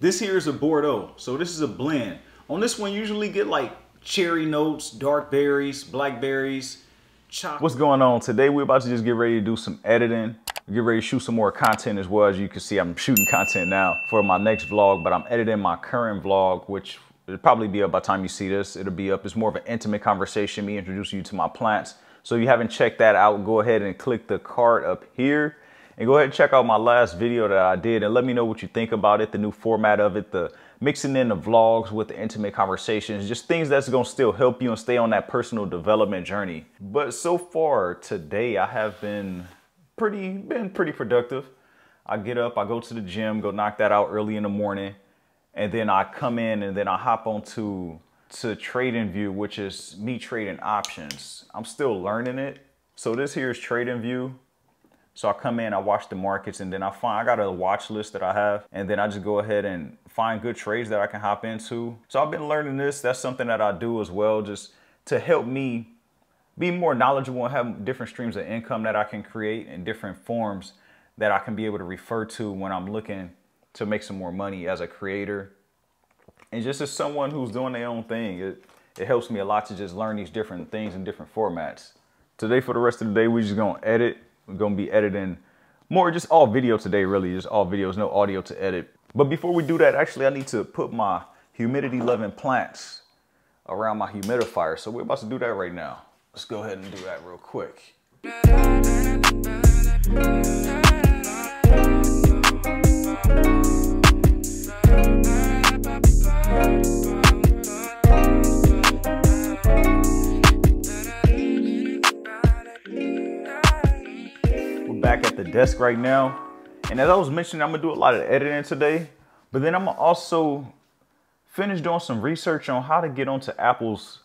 This here is a Bordeaux, so this is a blend. On this one, you usually get like cherry notes, dark berries, blackberries, chocolate. What's going on? Today we're about to just get ready to do some editing. Get ready to shoot some more content as well. As you can see, I'm shooting content now for my next vlog, but I'm editing my current vlog, which it'll probably be up by the time you see this. It'll be up. It's more of an intimate conversation, me introducing you to my plants. So if you haven't checked that out, go ahead and click the card up here and go ahead and check out my last video that I did and let me know what you think about it, the new format of it, the mixing in the vlogs with the intimate conversations, just things that's gonna still help you and stay on that personal development journey. But so far today, I have been pretty, been pretty productive. I get up, I go to the gym, go knock that out early in the morning, and then I come in and then I hop onto to TradingView, which is me trading options. I'm still learning it. So this here is TradingView. So I come in, I watch the markets, and then I find I got a watch list that I have, and then I just go ahead and find good trades that I can hop into. So I've been learning this. That's something that I do as well, just to help me be more knowledgeable and have different streams of income that I can create in different forms that I can be able to refer to when I'm looking to make some more money as a creator. And just as someone who's doing their own thing, it, it helps me a lot to just learn these different things in different formats. Today, for the rest of the day, we're just gonna edit gonna be editing more just all video today, really, just all videos, no audio to edit. But before we do that, actually, I need to put my humidity loving plants around my humidifier. So we're about to do that right now. Let's go ahead and do that real quick. Back at the desk right now. And as I was mentioning, I'm gonna do a lot of editing today, but then I'm gonna also finish doing some research on how to get onto Apple's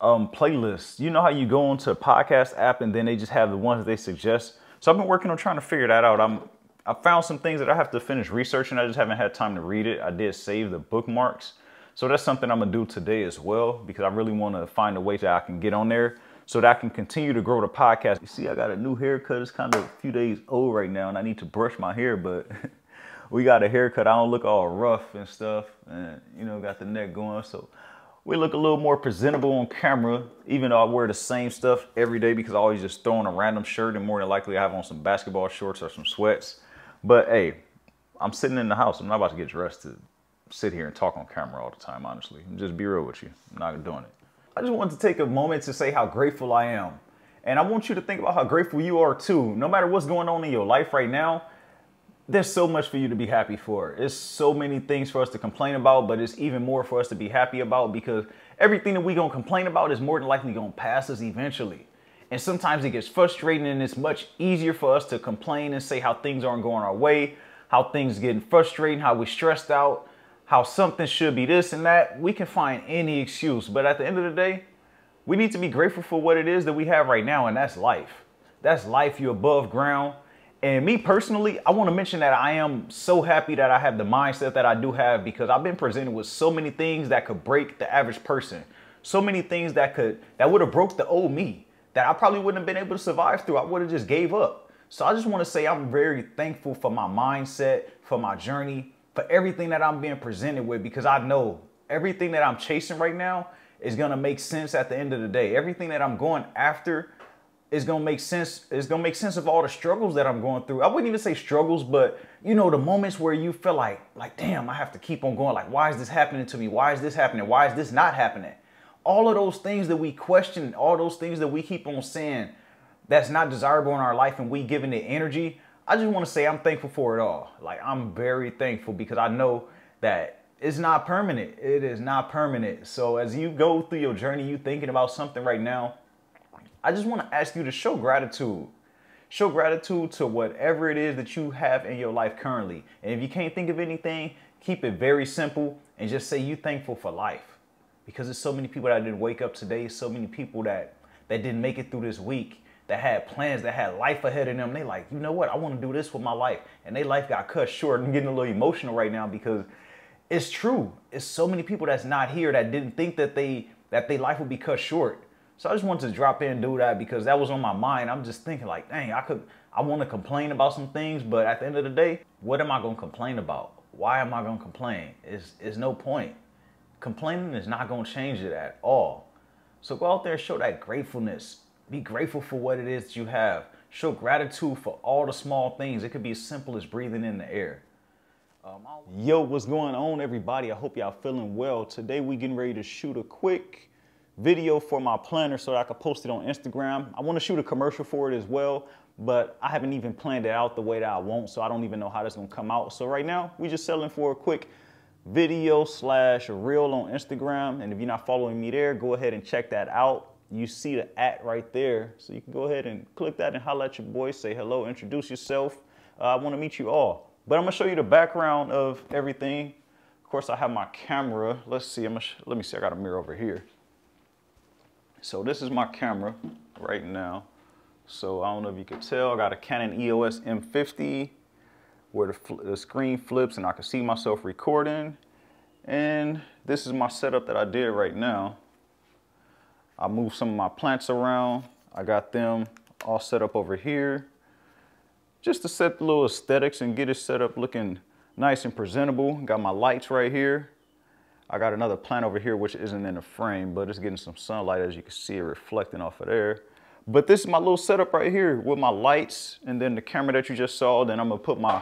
um, playlist. You know how you go onto a podcast app and then they just have the ones they suggest. So I've been working on trying to figure that out. I'm I found some things that I have to finish researching. I just haven't had time to read it. I did save the bookmarks. So that's something I'm gonna do today as well because I really want to find a way that I can get on there so that I can continue to grow the podcast. You see, I got a new haircut. It's kind of a few days old right now, and I need to brush my hair, but we got a haircut. I don't look all rough and stuff, and you know, got the neck going. So we look a little more presentable on camera, even though I wear the same stuff every day because I always just throw on a random shirt, and more than likely I have on some basketball shorts or some sweats. But hey, I'm sitting in the house. I'm not about to get dressed to sit here and talk on camera all the time, honestly. Just be real with you. I'm not doing it. I just wanted to take a moment to say how grateful I am. And I want you to think about how grateful you are too. No matter what's going on in your life right now, there's so much for you to be happy for. There's so many things for us to complain about, but it's even more for us to be happy about because everything that we're gonna complain about is more than likely gonna pass us eventually. And sometimes it gets frustrating and it's much easier for us to complain and say how things aren't going our way, how things getting frustrating, how we're stressed out, how something should be this and that, we can find any excuse. But at the end of the day, we need to be grateful for what it is that we have right now, and that's life. That's life. You're above ground. And me personally, I want to mention that I am so happy that I have the mindset that I do have because I've been presented with so many things that could break the average person. So many things that could that would have broke the old me that I probably wouldn't have been able to survive through. I would have just gave up. So I just want to say I'm very thankful for my mindset, for my journey, for everything that I'm being presented with because I know everything that I'm chasing right now is gonna make sense at the end of the day. Everything that I'm going after is gonna make sense. Is gonna make sense of all the struggles that I'm going through. I wouldn't even say struggles, but you know the moments where you feel like, like, damn, I have to keep on going. Like, why is this happening to me? Why is this happening? Why is this not happening? All of those things that we question, all those things that we keep on saying that's not desirable in our life, and we giving it energy I just want to say I'm thankful for it all. Like I'm very thankful because I know that it's not permanent. It is not permanent. So as you go through your journey, you thinking about something right now, I just want to ask you to show gratitude. Show gratitude to whatever it is that you have in your life currently. And if you can't think of anything, keep it very simple and just say you thankful for life. Because there's so many people that didn't wake up today, so many people that that didn't make it through this week that had plans, that had life ahead of them. They like, you know what? I want to do this with my life. And their life got cut short. I'm getting a little emotional right now because it's true. It's so many people that's not here that didn't think that they that their life would be cut short. So I just wanted to drop in and do that because that was on my mind. I'm just thinking like, dang, I could I want to complain about some things, but at the end of the day, what am I gonna complain about? why am I gonna complain? It's, it's no point. Complaining is not gonna change it at all. So go out there and show that gratefulness. Be grateful for what it is you have. Show gratitude for all the small things. It could be as simple as breathing in the air. Um, Yo, what's going on, everybody? I hope y'all feeling well. Today we getting ready to shoot a quick video for my planner so I can post it on Instagram. I want to shoot a commercial for it as well, but I haven't even planned it out the way that I want, so I don't even know how that's gonna come out. So right now, we just selling for a quick video slash reel on Instagram. And if you're not following me there, go ahead and check that out. You see the at right there. So you can go ahead and click that and holler at your boy, say hello, introduce yourself. Uh, I wanna meet you all. But I'm gonna show you the background of everything. Of course, I have my camera. Let's see, I'm gonna let me see, I got a mirror over here. So this is my camera right now. So I don't know if you can tell, I got a Canon EOS M50 where the, the screen flips and I can see myself recording. And this is my setup that I did right now. I moved some of my plants around. I got them all set up over here just to set the little aesthetics and get it set up looking nice and presentable. Got my lights right here. I got another plant over here which isn't in the frame, but it's getting some sunlight as you can see it reflecting off of there. But this is my little setup right here with my lights and then the camera that you just saw. Then I'm gonna put my,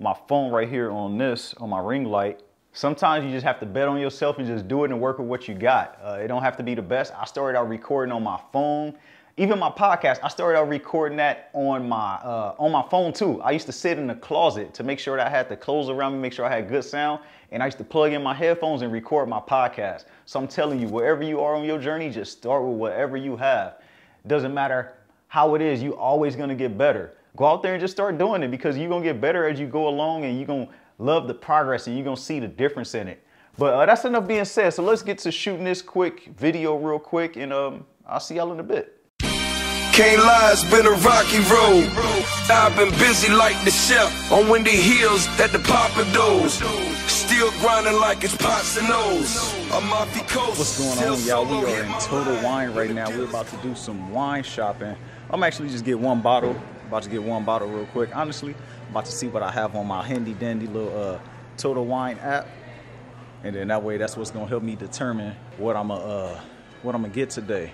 my phone right here on this, on my ring light. Sometimes you just have to bet on yourself and just do it and work with what you got. Uh, it don't have to be the best. I started out recording on my phone even my podcast, I started out recording that on my uh, on my phone too. I used to sit in the closet to make sure that I had the clothes around me, make sure I had good sound, and I used to plug in my headphones and record my podcast. So I'm telling you, wherever you are on your journey, just start with whatever you have. Doesn't matter how it is, you always gonna get better. Go out there and just start doing it because you're gonna get better as you go along, and you're gonna love the progress, and you're gonna see the difference in it. But uh, that's enough being said. So let's get to shooting this quick video real quick, and um, I'll see y'all in a bit. Can't lie, it's been a rocky road. I've been busy like the chef on windy hills at the Papados. Still grinding like it's pots and O's. Amalfi What's going on, y'all? We are in Total Wine right now. We're about to do some wine shopping. I'm actually just get one bottle. About to get one bottle real quick. Honestly, I'm about to see what I have on my handy dandy little uh, Total Wine app. And then that way, that's what's gonna help me determine what I'm gonna uh, what I'm gonna get today.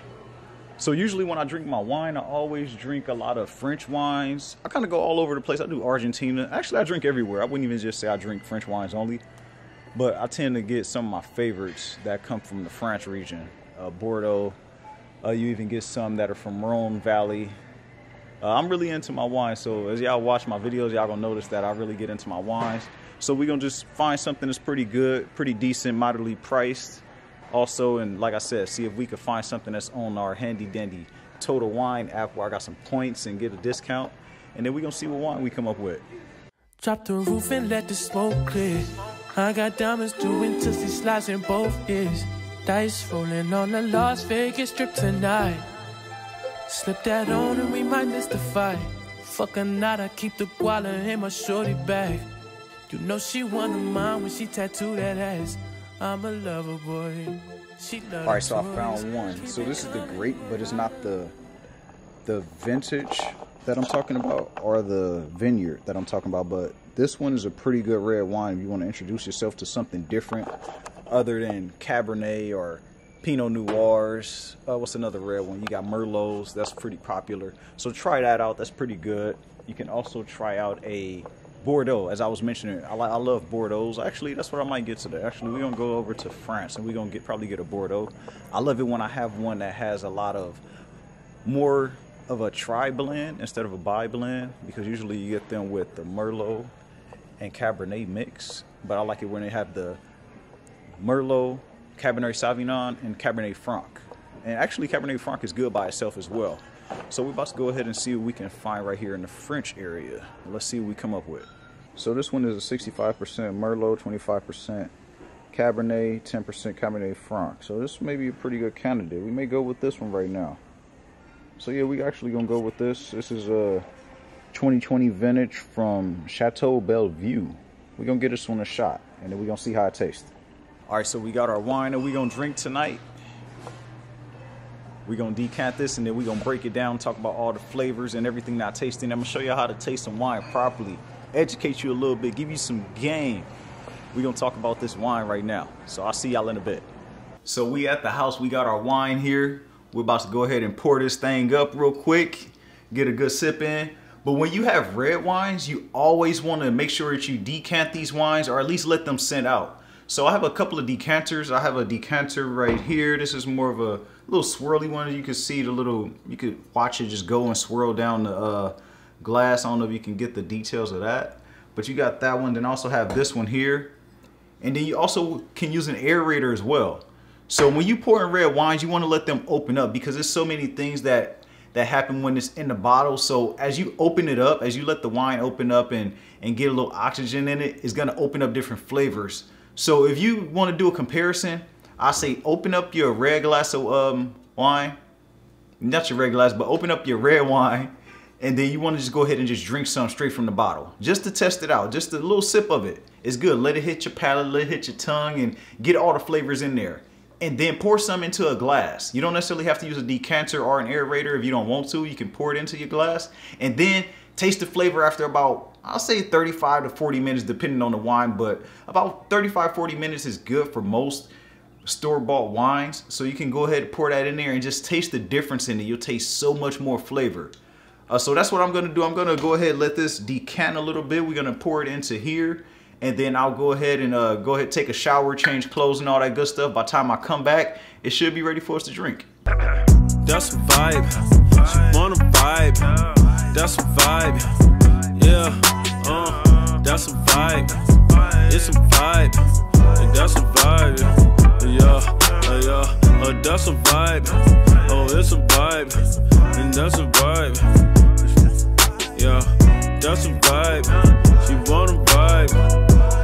So usually when I drink my wine, I always drink a lot of French wines. I kind of go all over the place. I do Argentina. Actually, I drink everywhere. I wouldn't even just say I drink French wines only. But I tend to get some of my favorites that come from the French region. Uh, Bordeaux. Uh, you even get some that are from Rhone Valley. Uh, I'm really into my wine. So as y'all watch my videos, y'all gonna notice that I really get into my wines. So we're gonna just find something that's pretty good, pretty decent, moderately priced also, and like I said, see if we could find something that's on our handy dandy Total Wine app where I got some points and get a discount. And then we're to see what wine we come up with. Drop the roof and let the smoke clear. I got diamonds doing tootsie slides in both ears. Dice rolling on the Las Vegas strip tonight. Slip that on and we might miss the fight. Fuck a night, I keep the guala in my shorty bag. You know she one of mine when she tattooed that ass. I'm a lover boy. All right, so I found one. So this is the grape, but it's not the the vintage that I'm talking about or the vineyard that I'm talking about. But this one is a pretty good red wine. If you want to introduce yourself to something different other than Cabernet or Pinot Noirs. Uh, what's another red one? You got Merlots. That's pretty popular. So try that out. That's pretty good. You can also try out a Bordeaux, as I was mentioning, I, I love Bordeaux. Actually, that's what I might get today. Actually, we're gonna go over to France and we're gonna get probably get a Bordeaux. I love it when I have one that has a lot of more of a tri blend instead of a bi blend because usually you get them with the Merlot and Cabernet mix. But I like it when they have the Merlot, Cabernet Sauvignon, and Cabernet Franc. And actually, Cabernet Franc is good by itself as well. So we're about to go ahead and see what we can find right here in the French area. Let's see what we come up with. So this one is a 65% Merlot, 25% Cabernet, 10% Cabernet Franc. So this may be a pretty good candidate. We may go with this one right now. So yeah, we actually gonna go with this. This is a 2020 vintage from Chateau Bellevue. We're gonna get this one a shot and then we're gonna see how it tastes. All right, so we got our wine that we're gonna drink tonight. We're gonna decant this and then we're gonna break it down, talk about all the flavors and everything that I tasting. I'm gonna show you how to taste some wine properly, educate you a little bit, give you some game we're gonna talk about this wine right now. So I'll see y'all in a bit. So we at the house, we got our wine here. We're about to go ahead and pour this thing up real quick, get a good sip in. But when you have red wines, you always want to make sure that you decant these wines or at least let them sit out. So I have a couple of decanters. I have a decanter right here. This is more of a little swirly one. You can see the little, you could watch it just go and swirl down the uh, glass. I don't know if you can get the details of that. But you got that one. Then also have this one here. And then you also can use an aerator as well. So when you pour in red wines, you want to let them open up because there's so many things that that happen when it's in the bottle. So as you open it up, as you let the wine open up and, and get a little oxygen in it, it's gonna open up different flavors. So if you wanna do a comparison, I say open up your red glass of um, wine, not your red glass, but open up your red wine and then you want to just go ahead and just drink some straight from the bottle. Just to test it out just a little sip of it. It's good. Let it hit your palate let it hit your tongue and get all the flavors in there. And then pour some into a glass. You don't necessarily have to use a decanter or an aerator if you don't want to. You can pour it into your glass and then taste the flavor after about, I'll say 35 to 40 minutes depending on the wine, but about 35, 40 minutes is good for most store-bought wines. So you can go ahead and pour that in there and just taste the difference in it. You'll taste so much more flavor. Uh, so that's what I'm gonna do. I'm gonna go ahead and let this decant a little bit. We're gonna pour it into here and then I'll go ahead and uh, go ahead take a shower, change clothes and all that good stuff. By the time I come back, it should be ready for us to drink. That's a vibe. She wanna vibe. That's a vibe. Yeah. Uh. That's a vibe. It's a vibe. And that's a vibe. Yeah. Uh, yeah. Uh, that's a vibe. Oh, it's a vibe. And that's a vibe. Yeah. That's a vibe. She wanna vibe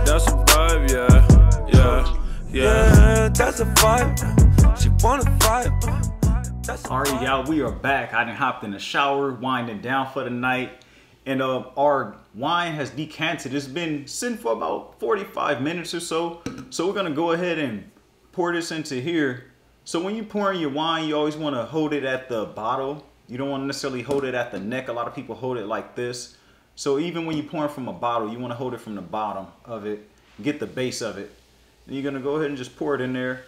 that's a vibe, yeah, yeah, yeah. Yeah, that's a vibe. She wanna vibe. All right, y'all, we are back. I done hopped in the shower, winding down for the night. And uh, our wine has decanted. It's been sitting for about 45 minutes or so. So we're gonna go ahead and pour this into here. So when you pour in your wine, you always wanna hold it at the bottle. You don't wanna necessarily hold it at the neck. A lot of people hold it like this. So even when you're pouring from a bottle, you want to hold it from the bottom of it, get the base of it. And you're to go ahead and just pour it in there.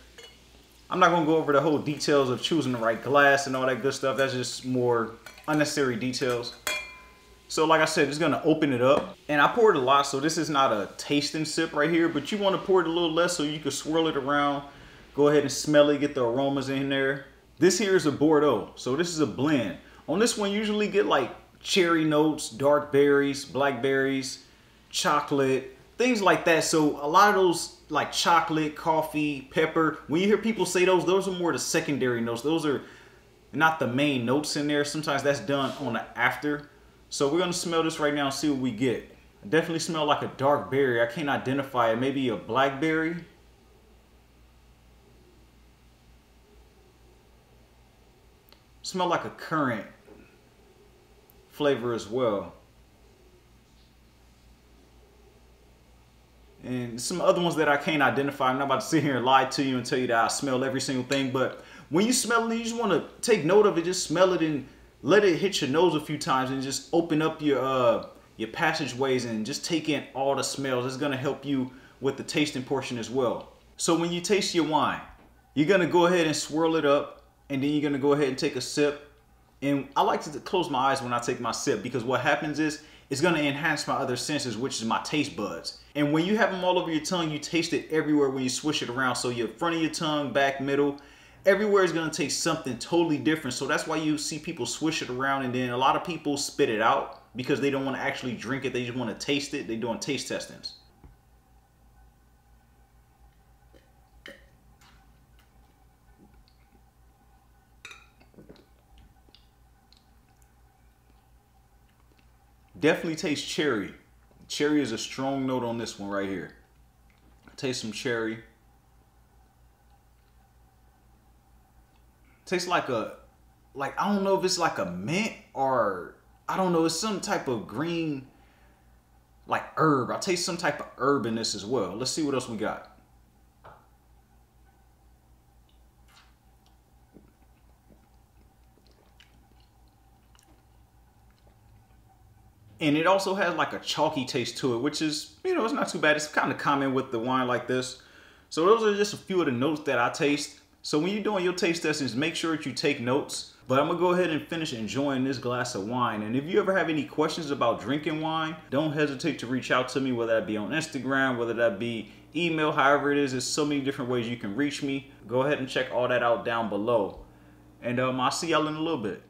I'm not to go over the whole details of choosing the right glass and all that good stuff. That's just more unnecessary details. So like I said, it's to open it up. And I poured a lot, so this is not a tasting sip right here. But you want to pour it a little less so you can swirl it around. Go ahead and smell it, get the aromas in there. This here is a Bordeaux. So this is a blend. On this one, you usually get like cherry notes, dark berries, blackberries, chocolate, things like that. So a lot of those like chocolate, coffee, pepper, when you hear people say those, those are more the secondary notes. Those are not the main notes in there. Sometimes that's done on the after. So we're gonna smell this right now and see what we get. I definitely smell like a dark berry. I can't identify it. Maybe a blackberry. Smell like a currant flavor as well. And some other ones that I can't identify. I'm not about to sit here and lie to you and tell you that I smell every single thing. But when you smell it, you just want to take note of it. Just smell it and let it hit your nose a few times and just open up your uh, your passageways and just take in all the smells. It's to help you with the tasting portion as well. So when you taste your wine, you're to go ahead and swirl it up and then you're to go ahead and take a sip and I like to close my eyes when I take my sip because what happens is it's to enhance my other senses, which is my taste buds. And when you have them all over your tongue, you taste it everywhere when you swish it around. So your front of your tongue, back, middle, everywhere is going to taste something totally different. So that's why you see people swish it around and then a lot of people spit it out because they don't want to actually drink it. They just want to taste it. They're doing taste testings. Definitely taste cherry. Cherry is a strong note on this one right here. Taste some cherry. Tastes like a, like, I don't know if it's like a mint or, I don't know, it's some type of green, like herb. I taste some type of herb in this as well. Let's see what else we got. And it also has like a chalky taste to it, which is, you know, it's not too bad. It's kind of common with the wine like this. So those are just a few of the notes that I taste. So when you're doing your taste testings, make sure that you take notes. But I'm gonna go ahead and finish enjoying this glass of wine. And if you ever have any questions about drinking wine, don't hesitate to reach out to me, whether that be on Instagram, whether that be email, however it is. There's so many different ways you can reach me. Go ahead and check all that out down below. And um, I'll see y'all in a little bit.